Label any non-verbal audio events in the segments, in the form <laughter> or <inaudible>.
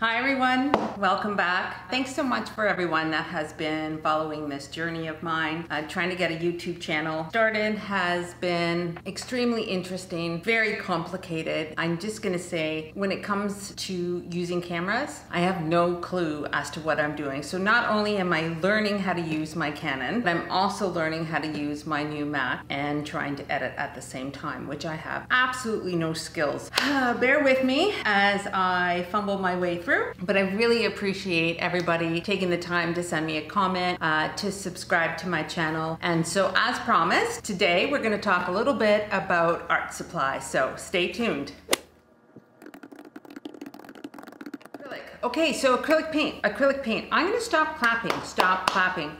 Hi everyone, welcome back. Thanks so much for everyone that has been following this journey of mine. Uh, trying to get a YouTube channel started has been extremely interesting, very complicated. I'm just gonna say, when it comes to using cameras, I have no clue as to what I'm doing. So not only am I learning how to use my Canon, but I'm also learning how to use my new Mac and trying to edit at the same time, which I have absolutely no skills. <sighs> Bear with me as I fumble my way through through. But I really appreciate everybody taking the time to send me a comment, uh, to subscribe to my channel. And so as promised, today we're gonna talk a little bit about art supply. So stay tuned. Okay, so acrylic paint, acrylic paint. I'm gonna stop clapping, stop clapping.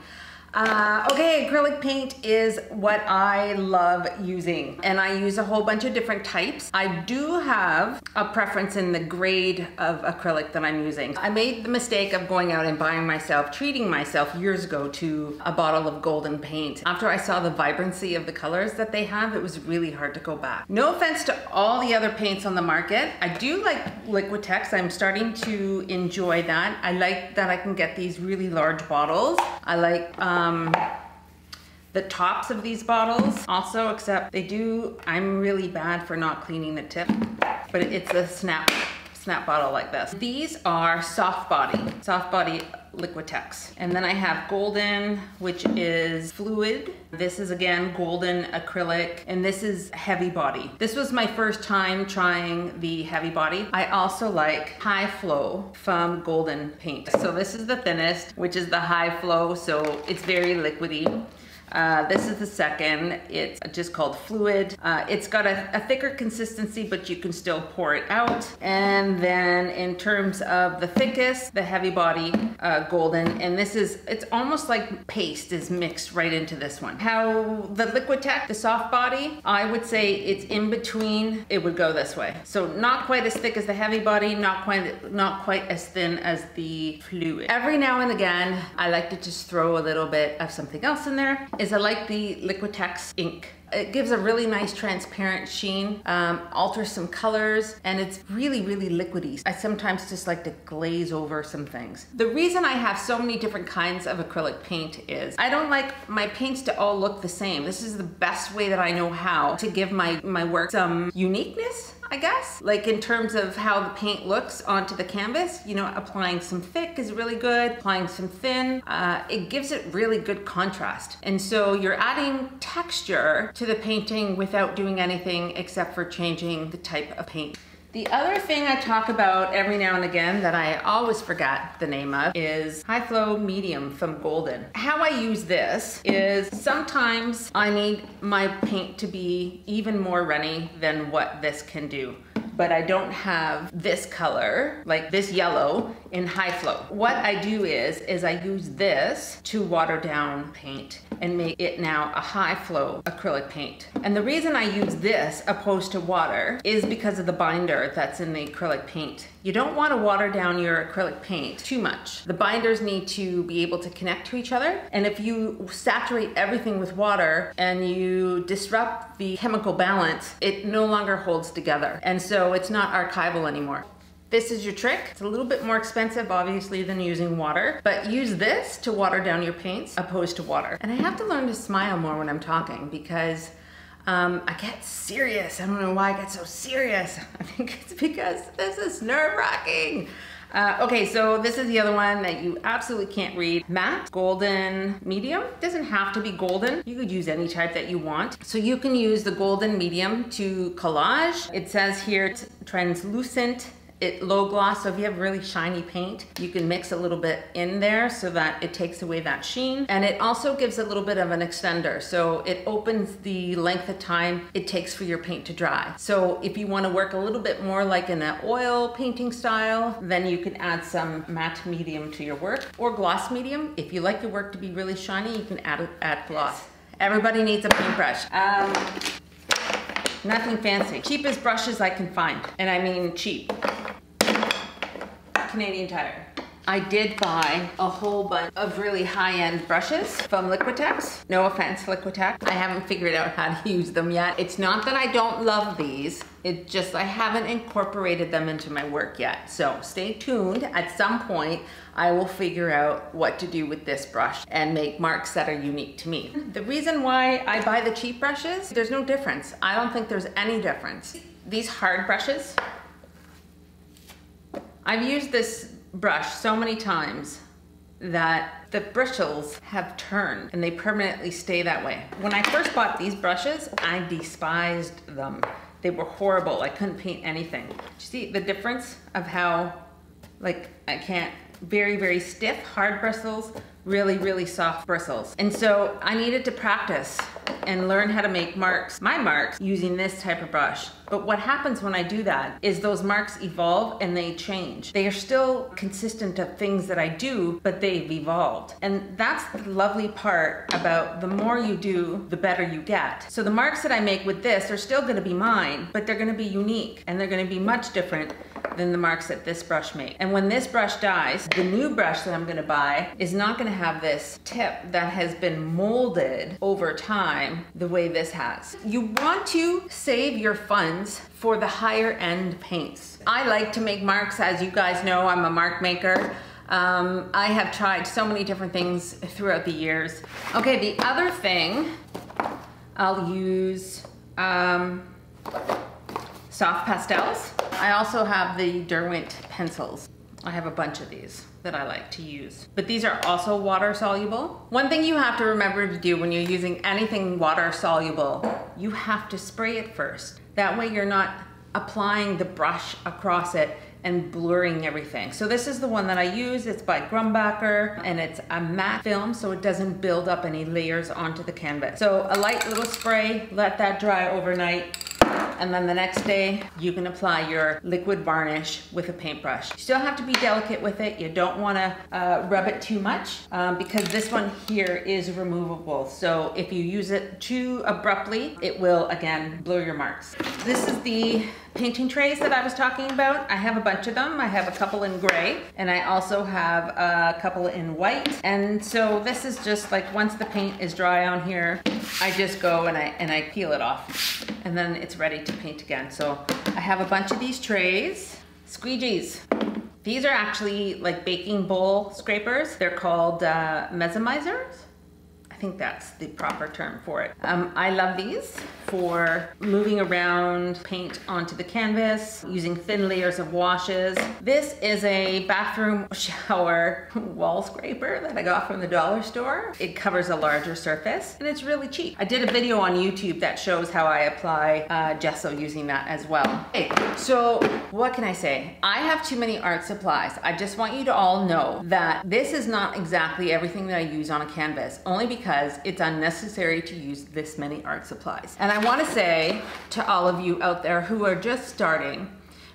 Uh, okay, acrylic paint is what I love using and I use a whole bunch of different types. I do have a preference in the grade of acrylic that I'm using. I made the mistake of going out and buying myself, treating myself years ago to a bottle of golden paint. After I saw the vibrancy of the colors that they have, it was really hard to go back. No offense to all the other paints on the market. I do like Liquitex. I'm starting to enjoy that. I like that I can get these really large bottles. I like um, um, the tops of these bottles also, except they do, I'm really bad for not cleaning the tip, but it's a snap snap bottle like this. These are soft body, soft body Liquitex. And then I have golden, which is fluid. This is again golden acrylic, and this is heavy body. This was my first time trying the heavy body. I also like high flow from golden paint. So this is the thinnest, which is the high flow, so it's very liquidy. Uh, this is the second. It's just called Fluid. Uh, it's got a, a, thicker consistency, but you can still pour it out. And then in terms of the thickest, the heavy body uh, golden. And this is, it's almost like paste is mixed right into this one. How the Liquitex, the soft body, I would say it's in between. It would go this way. So not quite as thick as the heavy body, not quite, not quite as thin as the Fluid. Every now and again, I like to just throw a little bit of something else in there is I like the Liquitex ink. It gives a really nice transparent sheen, um, alters some colors, and it's really, really liquidy. I sometimes just like to glaze over some things. The reason I have so many different kinds of acrylic paint is I don't like my paints to all look the same. This is the best way that I know how to give my, my work some uniqueness I guess. Like in terms of how the paint looks onto the canvas, you know, applying some thick is really good, applying some thin, uh, it gives it really good contrast. And so you're adding texture to the painting without doing anything except for changing the type of paint. The other thing I talk about every now and again that I always forget the name of is High Flow Medium from Golden. How I use this is sometimes I need my paint to be even more runny than what this can do but I don't have this color, like this yellow in high flow. What I do is, is I use this to water down paint and make it now a high flow acrylic paint. And the reason I use this opposed to water is because of the binder that's in the acrylic paint. You don't want to water down your acrylic paint too much. The binders need to be able to connect to each other. And if you saturate everything with water and you disrupt the chemical balance, it no longer holds together. And so it's not archival anymore. This is your trick. It's a little bit more expensive, obviously, than using water, but use this to water down your paints opposed to water. And I have to learn to smile more when I'm talking because um, I get serious. I don't know why I get so serious. <laughs> I think it's because this is nerve wracking. Uh, okay, so this is the other one that you absolutely can't read. Matte, golden, medium. Doesn't have to be golden. You could use any type that you want. So you can use the golden medium to collage. It says here translucent it low gloss, so if you have really shiny paint, you can mix a little bit in there so that it takes away that sheen. And it also gives a little bit of an extender. So it opens the length of time it takes for your paint to dry. So if you wanna work a little bit more like in an oil painting style, then you can add some matte medium to your work or gloss medium. If you like your work to be really shiny, you can add, add gloss. Everybody needs a paintbrush. Um, nothing fancy. Cheapest brushes I can find. And I mean cheap. Canadian Tire. I did buy a whole bunch of really high-end brushes from Liquitex. No offense, Liquitex. I haven't figured out how to <laughs> use them yet. It's not that I don't love these. It just, I haven't incorporated them into my work yet. So stay tuned. At some point, I will figure out what to do with this brush and make marks that are unique to me. The reason why I buy the cheap brushes, there's no difference. I don't think there's any difference. These hard brushes, I've used this brush so many times that the bristles have turned and they permanently stay that way. When I first bought these brushes, I despised them. They were horrible. I couldn't paint anything. Do you see the difference of how, like, I can't, very, very stiff, hard bristles, really, really soft bristles. And so I needed to practice and learn how to make marks, my marks, using this type of brush. But what happens when I do that is those marks evolve and they change. They are still consistent of things that I do, but they've evolved. And that's the lovely part about the more you do, the better you get. So the marks that I make with this are still gonna be mine, but they're gonna be unique and they're gonna be much different than the marks that this brush makes. And when this brush dies, the new brush that I'm gonna buy is not gonna have this tip that has been molded over time the way this has. You want to save your funds for the higher end paints. I like to make marks, as you guys know, I'm a mark maker. Um, I have tried so many different things throughout the years. Okay, the other thing, I'll use um, soft pastels. I also have the Derwent pencils. I have a bunch of these that I like to use. But these are also water soluble. One thing you have to remember to do when you're using anything water soluble, you have to spray it first. That way you're not applying the brush across it and blurring everything. So this is the one that I use. It's by Grumbacher and it's a matte film so it doesn't build up any layers onto the canvas. So a light little spray, let that dry overnight and then the next day you can apply your liquid varnish with a paintbrush. You still have to be delicate with it. You don't wanna uh, rub it too much um, because this one here is removable. So if you use it too abruptly, it will again blur your marks. This is the painting trays that I was talking about. I have a bunch of them. I have a couple in gray and I also have a couple in white. And so this is just like once the paint is dry on here, I just go and I, and I peel it off and then it's ready to paint again. So I have a bunch of these trays. Squeegees. These are actually like baking bowl scrapers. They're called uh, mesomizers think that's the proper term for it. Um, I love these for moving around paint onto the canvas, using thin layers of washes. This is a bathroom <laughs> shower wall scraper that I got from the dollar store. It covers a larger surface and it's really cheap. I did a video on YouTube that shows how I apply uh, gesso using that as well. Okay, so what can I say? I have too many art supplies. I just want you to all know that this is not exactly everything that I use on a canvas, only because it's unnecessary to use this many art supplies. And I wanna say to all of you out there who are just starting,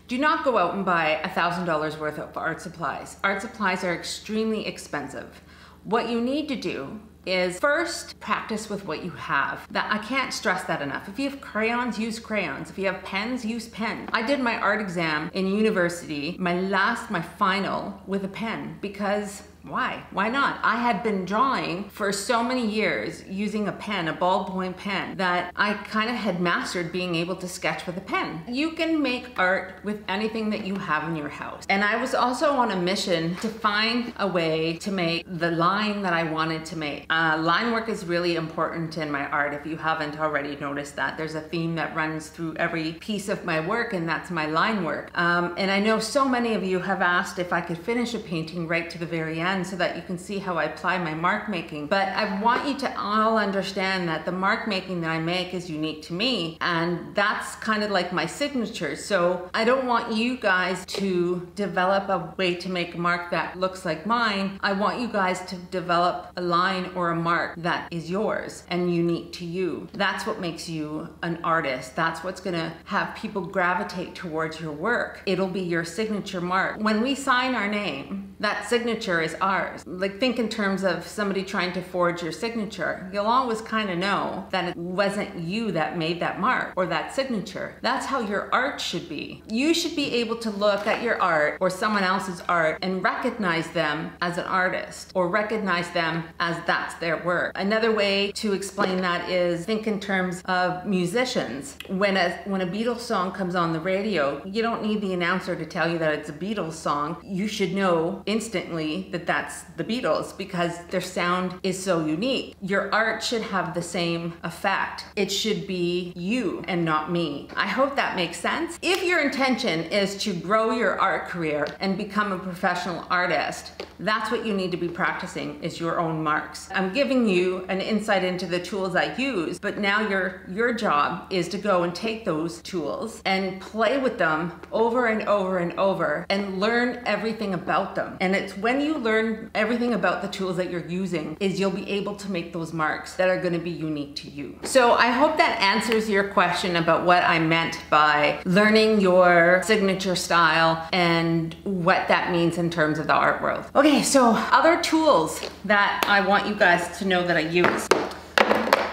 do not go out and buy $1,000 worth of art supplies. Art supplies are extremely expensive. What you need to do is first practice with what you have. That I can't stress that enough. If you have crayons, use crayons. If you have pens, use pens. I did my art exam in university, my last, my final, with a pen because why? Why not? I had been drawing for so many years using a pen, a ballpoint pen, that I kind of had mastered being able to sketch with a pen. You can make art with anything that you have in your house. And I was also on a mission to find a way to make the line that I wanted to make. Uh, line work is really important in my art if you haven't already noticed that. There's a theme that runs through every piece of my work and that's my line work. Um, and I know so many of you have asked if I could finish a painting right to the very end so that you can see how I apply my mark making. But I want you to all understand that the mark making that I make is unique to me and that's kind of like my signature. So I don't want you guys to develop a way to make a mark that looks like mine. I want you guys to develop a line or a mark that is yours and unique to you. That's what makes you an artist. That's what's gonna have people gravitate towards your work. It'll be your signature mark. When we sign our name, that signature is ours. Like think in terms of somebody trying to forge your signature. You'll always kind of know that it wasn't you that made that mark or that signature. That's how your art should be. You should be able to look at your art or someone else's art and recognize them as an artist or recognize them as that's their work. Another way to explain that is think in terms of musicians. When a when a Beatles song comes on the radio, you don't need the announcer to tell you that it's a Beatles song. You should know instantly that that's the Beatles because their sound is so unique. Your art should have the same effect. It should be you and not me. I hope that makes sense. If your intention is to grow your art career and become a professional artist, that's what you need to be practicing is your own marks. I'm giving you an insight into the tools I use, but now your your job is to go and take those tools and play with them over and over and over and learn everything about them. And it's when you learn everything about the tools that you're using is you'll be able to make those marks that are going to be unique to you. So I hope that answers your question about what I meant by learning your signature style and what that means in terms of the art world. Okay, so other tools that I want you guys to know that I use.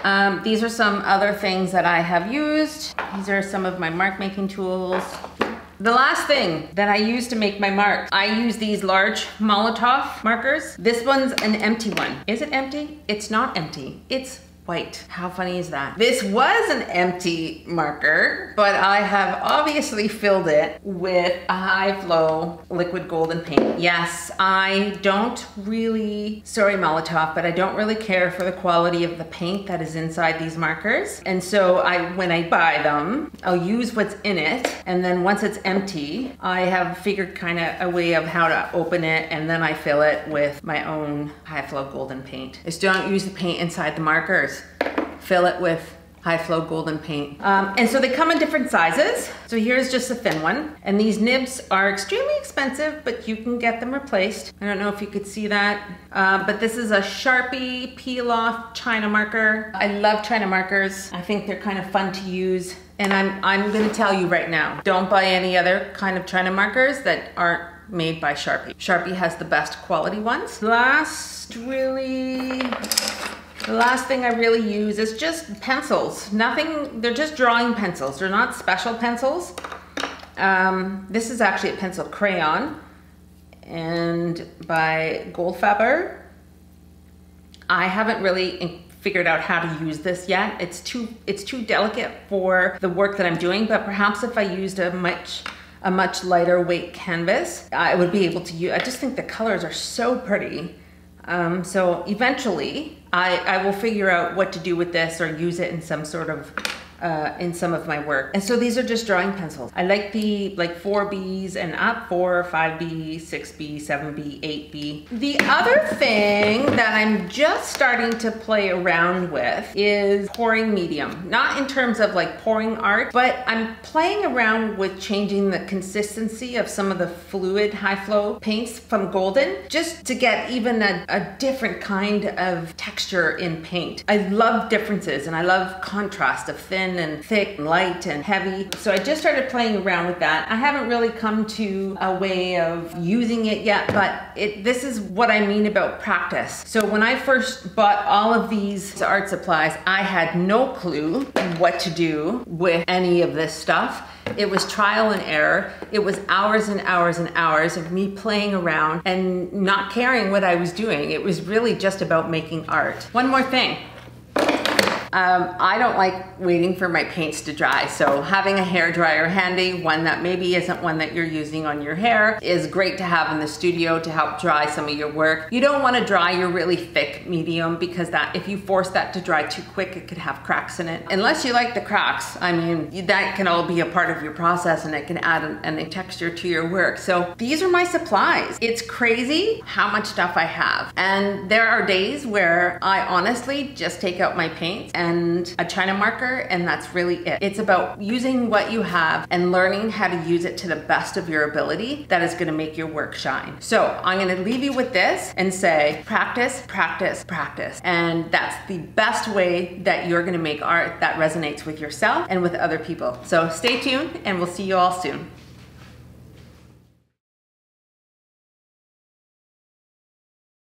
Um, these are some other things that I have used. These are some of my mark making tools. The last thing that I use to make my marks, I use these large Molotow markers. This one's an empty one. Is it empty? It's not empty. It's white. How funny is that? This was an empty marker, but I have obviously filled it with a high flow liquid golden paint. Yes, I don't really, sorry Molotow, but I don't really care for the quality of the paint that is inside these markers. And so I, when I buy them, I'll use what's in it. And then once it's empty, I have figured kind of a way of how to open it. And then I fill it with my own high flow golden paint. Just don't use the paint inside the markers fill it with high flow golden paint. Um, and so they come in different sizes. So here's just a thin one. And these nibs are extremely expensive, but you can get them replaced. I don't know if you could see that, uh, but this is a Sharpie peel off China marker. I love China markers. I think they're kind of fun to use. And I'm, I'm gonna tell you right now, don't buy any other kind of China markers that aren't made by Sharpie. Sharpie has the best quality ones. Last really the last thing I really use is just pencils. Nothing, they're just drawing pencils. They're not special pencils. Um, this is actually a pencil crayon and by Goldfaber. I haven't really figured out how to use this yet. It's too, it's too delicate for the work that I'm doing, but perhaps if I used a much, a much lighter weight canvas, I would be able to use, I just think the colors are so pretty. Um, so eventually I, I will figure out what to do with this or use it in some sort of uh, in some of my work. And so these are just drawing pencils. I like the like 4Bs and up, 4, 5B, 6B, 7B, 8B. The other thing that I'm just starting to play around with is pouring medium. Not in terms of like pouring art, but I'm playing around with changing the consistency of some of the fluid high flow paints from golden just to get even a, a different kind of texture in paint. I love differences and I love contrast of thin and thick and light and heavy. So I just started playing around with that. I haven't really come to a way of using it yet, but it, this is what I mean about practice. So when I first bought all of these art supplies, I had no clue what to do with any of this stuff. It was trial and error. It was hours and hours and hours of me playing around and not caring what I was doing. It was really just about making art. One more thing. Um, I don't like waiting for my paints to dry, so having a hair dryer handy, one that maybe isn't one that you're using on your hair, is great to have in the studio to help dry some of your work. You don't want to dry your really thick medium because that if you force that to dry too quick, it could have cracks in it. Unless you like the cracks, I mean, that can all be a part of your process and it can add an, an, a texture to your work. So these are my supplies. It's crazy how much stuff I have. And there are days where I honestly just take out my paints and and a China marker, and that's really it. It's about using what you have and learning how to use it to the best of your ability that is gonna make your work shine. So I'm gonna leave you with this and say, practice, practice, practice. And that's the best way that you're gonna make art that resonates with yourself and with other people. So stay tuned and we'll see you all soon.